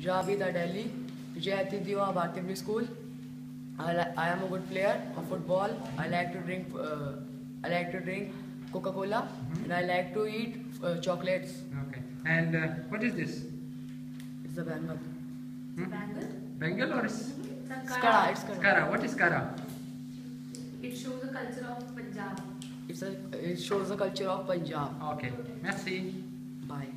Javida Delhi, Jaya Tidiwa Bharti School. I, I am a good player of football. I like to drink. Uh, I like to drink Coca-Cola, mm-hmm. and I like to eat uh, chocolates. Okay. And uh, what is this? It's a Bengal. Hmm? Bengal. Bengal or is? Skara. It's Skara. Skara. What is Skara? It shows the culture of Punjab. It's a, it shows the culture of Punjab. Okay. Merci. Bye.